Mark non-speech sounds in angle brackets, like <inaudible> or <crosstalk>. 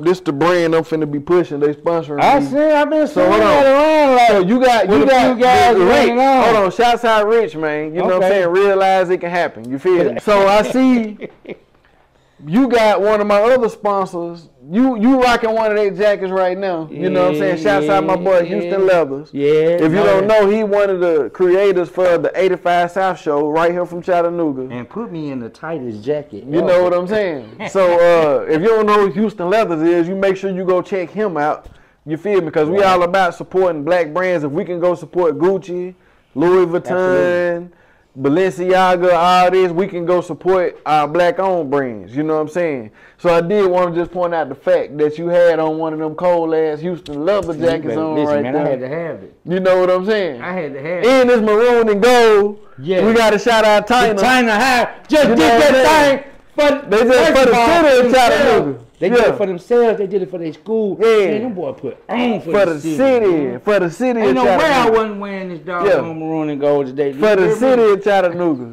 This the brand I'm finna be pushing. They sponsoring I me. see. I've been So hold on. around like So you got you got few guys Rich. Hold on, shouts out Rich, man. You know what I'm saying? Realize it can happen. You feel me? <laughs> So I see <laughs> you got one of my other sponsors. You you rocking one of their jackets right now. You know what I'm saying? Shouts out my boy Yeah. Houston Leathers. Yeah. If you no, don't know, he one of the creators for the 85 South show right here from Chattanooga. and put me in the tightest jacket. You know what I'm saying? <laughs> So uh, if you don't know who Houston Leathers is, you make sure you go check him out. You feel me? Because we all about supporting black brands. If we can go support Gucci, Louis Vuitton, Balenciaga, all this, we can go support our black owned brands. You know what I'm saying? So I did want to just point out the fact that you had on one of them cold ass Houston leather jackets better- on listen, right man, I had there. to have it. You know what I'm saying? I had to have it. And it's maroon and gold. Yeah. We got to shout out Tyner. Tyner High just You did know what I'm that thing for They did it for the city of themselves. Chattanooga. They did it for themselves. They did it for their school. Yeah. Man, them boy put on for, for the city, man. for the city Ain't of no way I wasn't wearing this dog Yeah. maroon and gold today. For the city of Chattanooga.